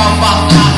calma,